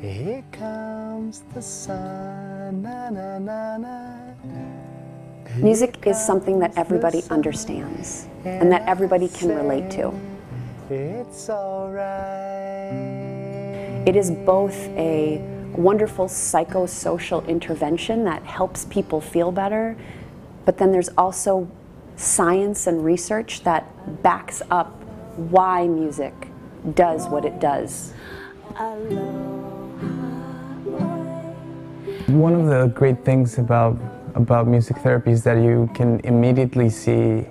Here comes the sun, na na na na. Music is something that everybody understands and that everybody can relate to. It's alright. It is both a wonderful psychosocial intervention that helps people feel better, but then there's also science and research that backs up why music does what it does. One of the great things about about music therapy is that you can immediately see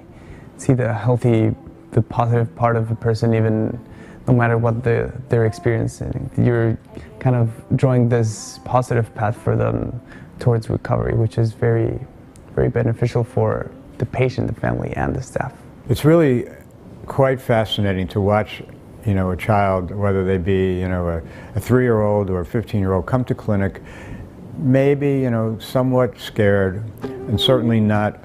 see the healthy, the positive part of a person, even no matter what the, they're experiencing. You're kind of drawing this positive path for them towards recovery, which is very, very beneficial for the patient, the family, and the staff. It's really quite fascinating to watch, you know, a child, whether they be, you know, a, a three-year-old or a 15-year-old, come to clinic, maybe, you know, somewhat scared, and certainly not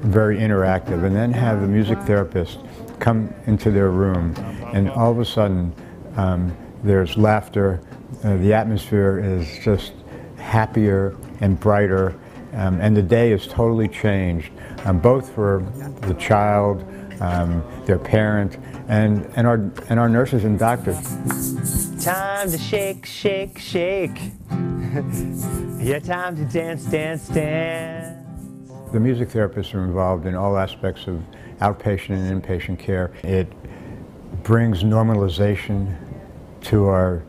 very interactive, and then have the music therapist come into their room, and all of a sudden, um, there's laughter, uh, the atmosphere is just happier and brighter, um, and the day is totally changed, um, both for the child, um, their parent, and, and, our, and our nurses and doctors. Time to shake, shake, shake. Yeah, time to dance, dance, dance. The music therapists are involved in all aspects of outpatient and inpatient care. It brings normalization to our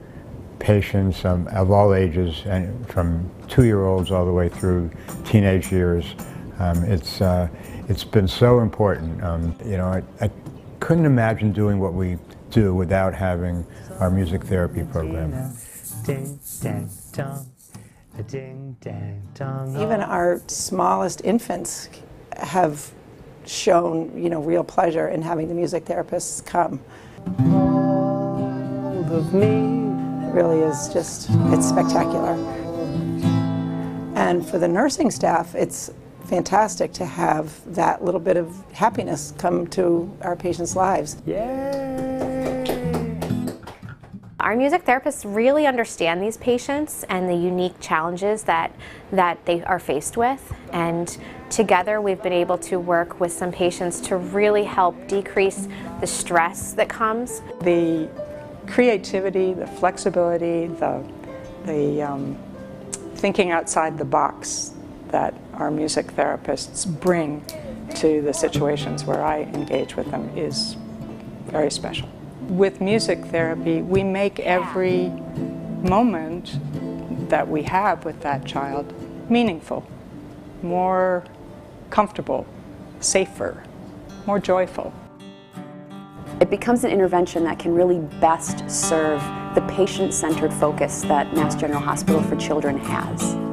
patients um, of all ages, and from two-year-olds all the way through teenage years. Um, it's, uh, it's been so important. Um, you know, I, I couldn't imagine doing what we do without having our music therapy program. Ding, dang, dong. A ding, dang, dong. Even oh. our smallest infants have shown, you know, real pleasure in having the music therapists come. All of me. It really is just, it's spectacular. And for the nursing staff, it's fantastic to have that little bit of happiness come to our patients' lives. Yay! Our music therapists really understand these patients and the unique challenges that, that they are faced with. And together we've been able to work with some patients to really help decrease the stress that comes. The creativity, the flexibility, the, the um, thinking outside the box that our music therapists bring to the situations where I engage with them is very special. With music therapy, we make every moment that we have with that child meaningful, more comfortable, safer, more joyful. It becomes an intervention that can really best serve the patient-centered focus that Mass General Hospital for Children has.